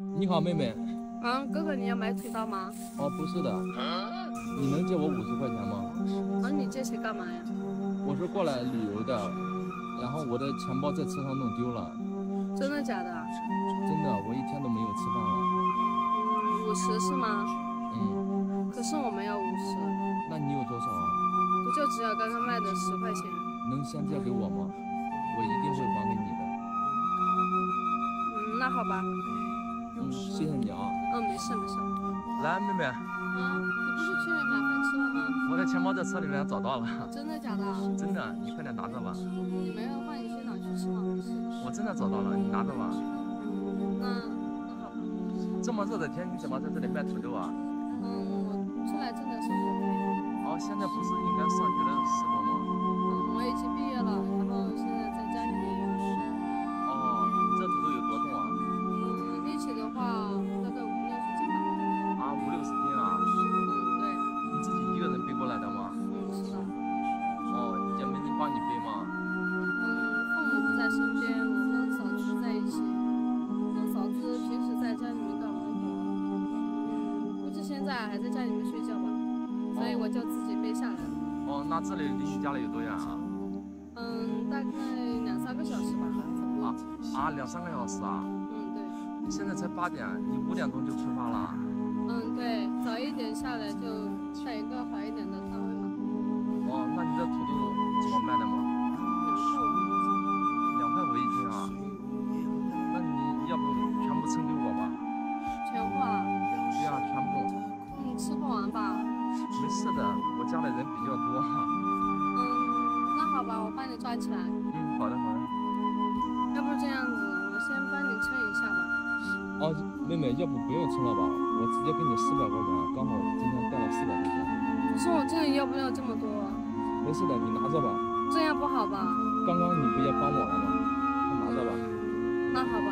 你好，妹妹。嗯，哥哥，你要买腿刀吗？哦，不是的。你能借我五十块钱吗？啊，你借钱干嘛呀？我是过来旅游的，然后我的钱包在车上弄丢了。真的假的？真的，我一天都没有吃饭了。嗯，五十是吗？嗯。可是我没有五十。那你有多少啊？不就只有刚刚卖的十块钱？能先借给我吗？我一定会还给你的。嗯，那好吧。嗯，谢谢你啊。嗯，没事没事。来，妹妹。啊，你不是去买饭吃了吗？我的钱包在车里面找到了。真的假的？真的，你快点拿着吧。你没有话，你先拿去吃吗，我真的找到了，你拿着吧。那那好吧。这么热的天，你怎么在这里卖土豆啊？在家里面睡觉吧，所以我就自己背下来了。哦，那这里离你家里有多远啊？嗯，大概两三个小时吧，啊啊，两三个小时啊？嗯，对。现在才八点，你五点钟就出发了？嗯，对，早一点下来就选一个好一点的摊位嘛。哦，那你这土豆怎么卖的吗？没事的，我家里人比较多。嗯，那好吧，我帮你抓起来。嗯，好的好的。要不这样子，我先帮你称一下吧。哦，妹妹，要不不用称了吧？我直接给你四百块钱，刚好今天带了四百块钱。可是我这里要不了这么多。没事的，你拿着吧。这样不好吧？刚刚你不也帮我了吗？拿着吧。那好吧。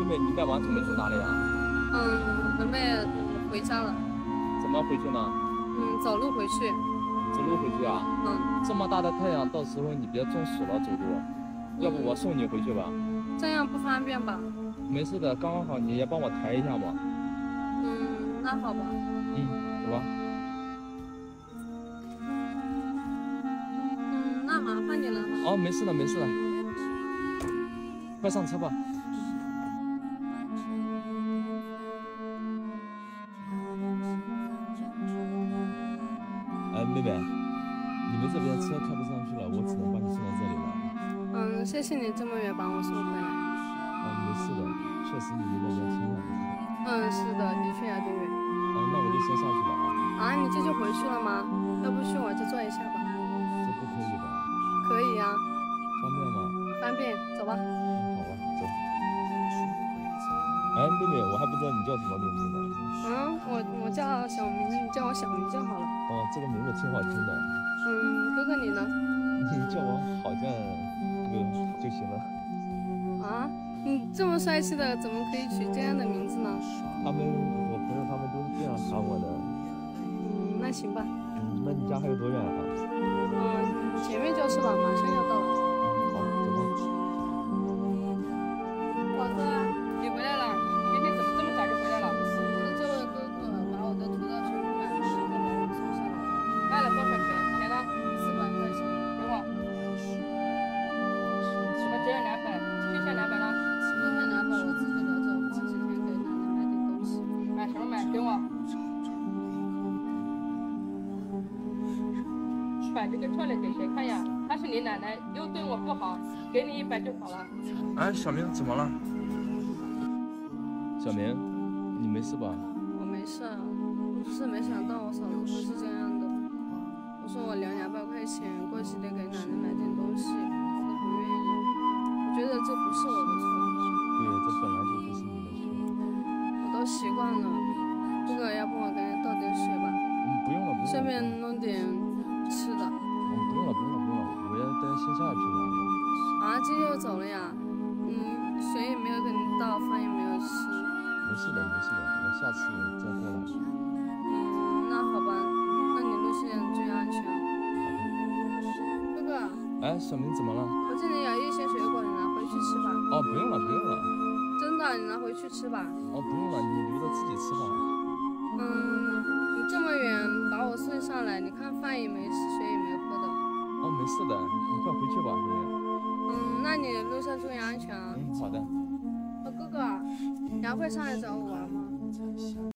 妹妹，你卖完准备去哪里啊？嗯，准备回家了。怎么回去呢？嗯，走路回去。走路回去啊？嗯。这么大的太阳，到时候你别中暑了走路。要不我送你回去吧？这样不方便吧？没事的，刚刚好你也帮我抬一下嘛。嗯，那好吧。嗯，走吧。嗯，那麻烦你了。哦，没事的，没事的。快上车吧。妹妹，你们这边车开不上去了，我只能把你送到这里了。嗯，谢谢你这么远把我送回来。哦，没事的，确实你们那边挺远的。嗯，是的，的确有点远。哦，那我就先下去了啊。啊，你这就回去了吗？要不去我这坐一下吧。这不可以吧？可以呀、方便吗？方便，走吧。嗯，好吧，走。哎，妹妹，我还不知道你叫什么名字呢。嗯，我我叫小明，你叫我小鱼就好了。哦，这个名字挺好听的。嗯，哥哥你呢？你叫我好像哥就行了。啊，你这么帅气的，怎么可以取这样的名字呢？他们，我朋友他们都是这样喊我的。嗯，那行吧。嗯，那你家还有多远啊？嗯，把这个错了给谁看呀？她是你奶奶，又对我不好，给你一百就好了。哎，小明怎么了？小明，你没事吧？我没事，我只是没想到我嫂子会是这样的。我说我留两百块钱过去得给奶奶买点东西，她都不愿意。我觉得这不是我的次再过来。嗯，那好吧，那你路线注意安全。哥哥，哎，小明怎么了？我这里有一些水果，你拿回去吃吧。哦，不用了，不用了。真的？你拿回去吃吧。哦，不用了，你留着自己吃吧。嗯，你这么远把我送上来，你看饭也没吃，水也没喝的。哦，没事的，你快回去吧，小明。嗯，那你路上注意安全啊。嗯，好的。哦，哥哥，你还会上来找我玩吗？行